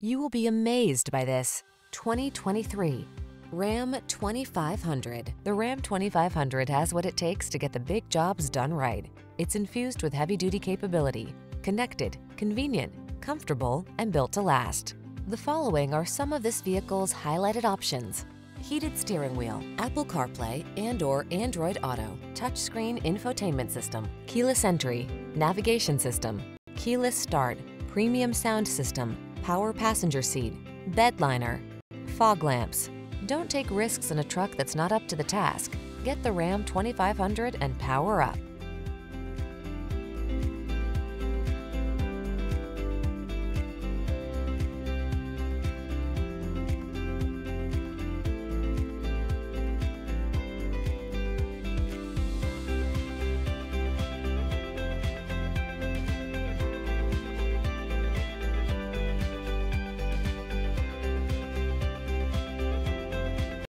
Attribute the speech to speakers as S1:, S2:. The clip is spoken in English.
S1: You will be amazed by this 2023 Ram 2500. The Ram 2500 has what it takes to get the big jobs done right. It's infused with heavy-duty capability, connected, convenient, comfortable, and built to last. The following are some of this vehicle's highlighted options. Heated steering wheel, Apple CarPlay and or Android Auto, touchscreen infotainment system, keyless entry, navigation system, keyless start, premium sound system, power passenger seat, bed liner, fog lamps. Don't take risks in a truck that's not up to the task. Get the Ram 2500 and power up.